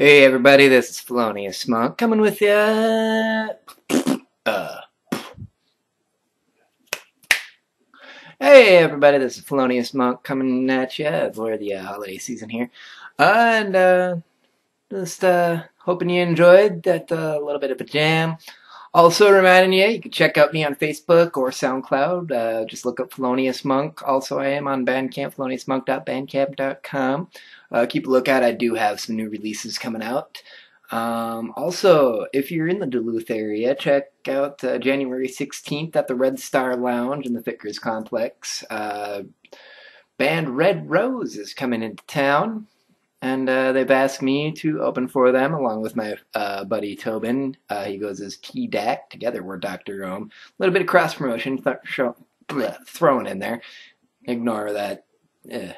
Hey everybody, this is Phillonious Monk coming with you. Uh. Hey everybody, this is Phillonious Monk coming at you for the uh, holiday season here. and uh, just uh, hoping you enjoyed that uh, little bit of a jam. Also reminding you, you can check out me on Facebook or SoundCloud. Uh, just look up Phillonious Monk. Also, I am on Bandcamp, philloniousmonk.bandcamp.com. Uh, keep a lookout. I do have some new releases coming out. Um, also, if you're in the Duluth area, check out uh, January 16th at the Red Star Lounge in the Fitger's Complex. Uh, band Red Rose is coming into town and uh, they've asked me to open for them along with my uh, buddy Tobin. Uh, he goes as T Dak. Together we're Dr. Rome. A little bit of cross promotion th- show, bleh, thrown in there. Ignore that. Eh.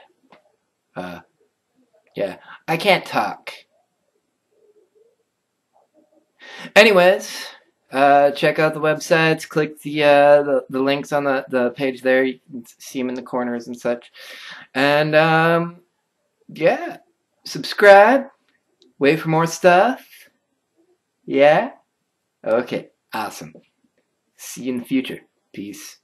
Yeah, I can't talk. Anyways, uh, check out the websites. Click the, uh, the the links on the, the page there. You can see them in the corners and such. And um, yeah subscribe, wait for more stuff. Yeah? Okay, awesome. See you in the future. Peace.